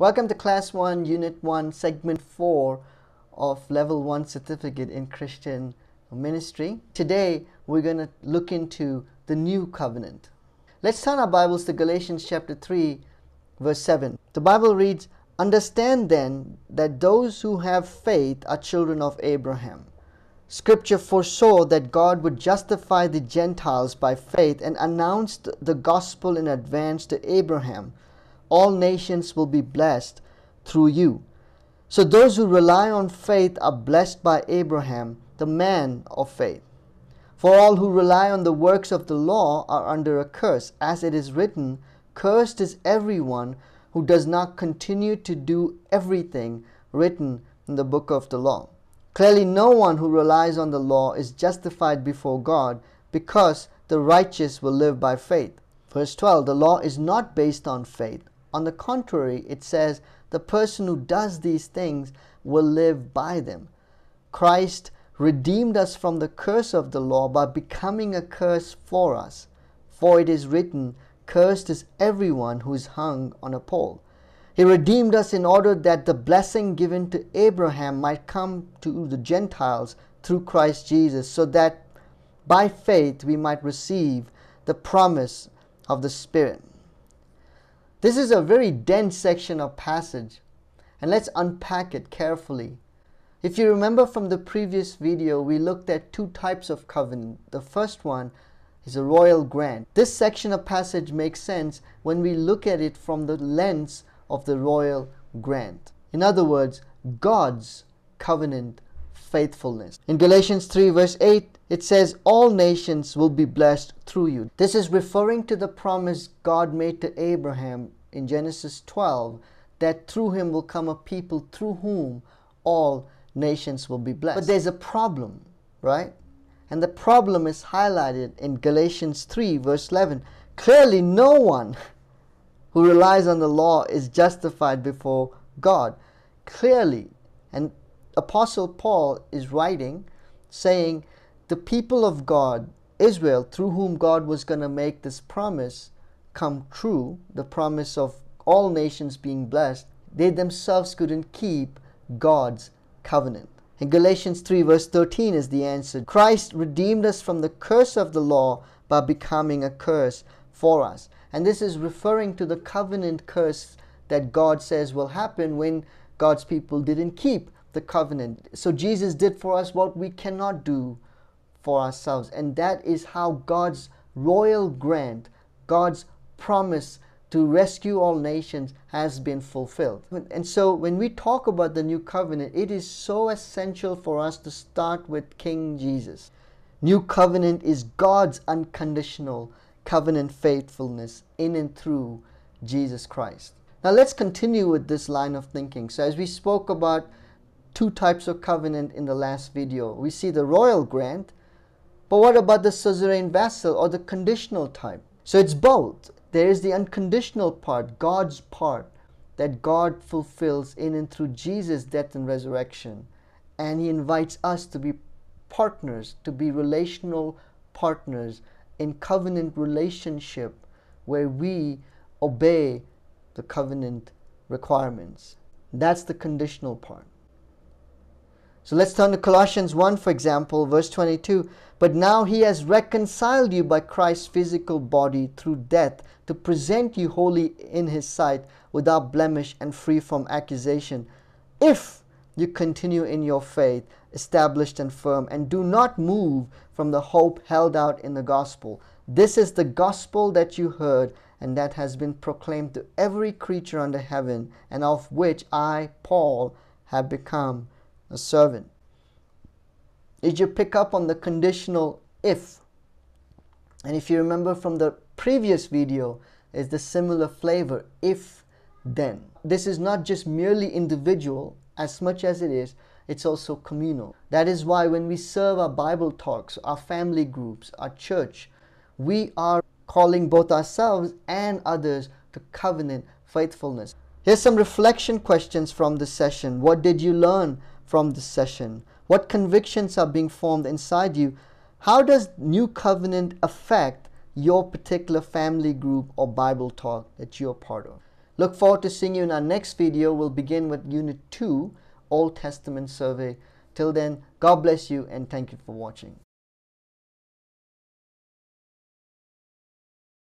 Welcome to Class 1, Unit 1, Segment 4 of Level 1 Certificate in Christian Ministry. Today we're going to look into the New Covenant. Let's turn our Bibles to Galatians chapter 3, verse 7. The Bible reads, Understand then that those who have faith are children of Abraham. Scripture foresaw that God would justify the Gentiles by faith and announced the gospel in advance to Abraham all nations will be blessed through you. So those who rely on faith are blessed by Abraham, the man of faith. For all who rely on the works of the law are under a curse, as it is written, Cursed is everyone who does not continue to do everything written in the book of the law. Clearly, no one who relies on the law is justified before God because the righteous will live by faith. Verse 12 The law is not based on faith on the contrary, it says, the person who does these things will live by them. Christ redeemed us from the curse of the law by becoming a curse for us. For it is written, Cursed is everyone who is hung on a pole. He redeemed us in order that the blessing given to Abraham might come to the Gentiles through Christ Jesus, so that by faith we might receive the promise of the Spirit. This is a very dense section of passage and let's unpack it carefully. If you remember from the previous video, we looked at two types of covenant. The first one is a royal grant. This section of passage makes sense when we look at it from the lens of the royal grant. In other words, God's covenant faithfulness. In Galatians 3 verse 8, it says, All nations will be blessed through you. This is referring to the promise God made to Abraham in Genesis 12 that through him will come a people through whom all nations will be blessed. But there's a problem, right? And the problem is highlighted in Galatians 3 verse 11. Clearly, no one who relies on the law is justified before God. Clearly, and Apostle Paul is writing saying the people of God, Israel, through whom God was going to make this promise come true, the promise of all nations being blessed, they themselves couldn't keep God's covenant. In Galatians 3, verse 13 is the answer Christ redeemed us from the curse of the law by becoming a curse for us. And this is referring to the covenant curse that God says will happen when God's people didn't keep the covenant. So Jesus did for us what we cannot do for ourselves. And that is how God's royal grant, God's promise to rescue all nations has been fulfilled. And so when we talk about the new covenant, it is so essential for us to start with King Jesus. New covenant is God's unconditional covenant faithfulness in and through Jesus Christ. Now let's continue with this line of thinking. So as we spoke about two types of covenant in the last video. We see the royal grant, but what about the suzerain vassal or the conditional type? So it's both. There is the unconditional part, God's part, that God fulfills in and through Jesus' death and resurrection. And He invites us to be partners, to be relational partners in covenant relationship where we obey the covenant requirements. That's the conditional part. So let's turn to Colossians 1, for example, verse 22. But now he has reconciled you by Christ's physical body through death to present you holy in his sight, without blemish and free from accusation. If you continue in your faith, established and firm, and do not move from the hope held out in the gospel. This is the gospel that you heard and that has been proclaimed to every creature under heaven, and of which I, Paul, have become a servant. Did you pick up on the conditional if? And if you remember from the previous video, is the similar flavor if then. This is not just merely individual as much as it is, it's also communal. That is why when we serve our Bible talks, our family groups, our church, we are calling both ourselves and others to covenant faithfulness. Here's some reflection questions from the session. What did you learn from this session? What convictions are being formed inside you? How does New Covenant affect your particular family group or Bible talk that you're part of? Look forward to seeing you in our next video. We'll begin with Unit 2, Old Testament Survey. Till then, God bless you and thank you for watching.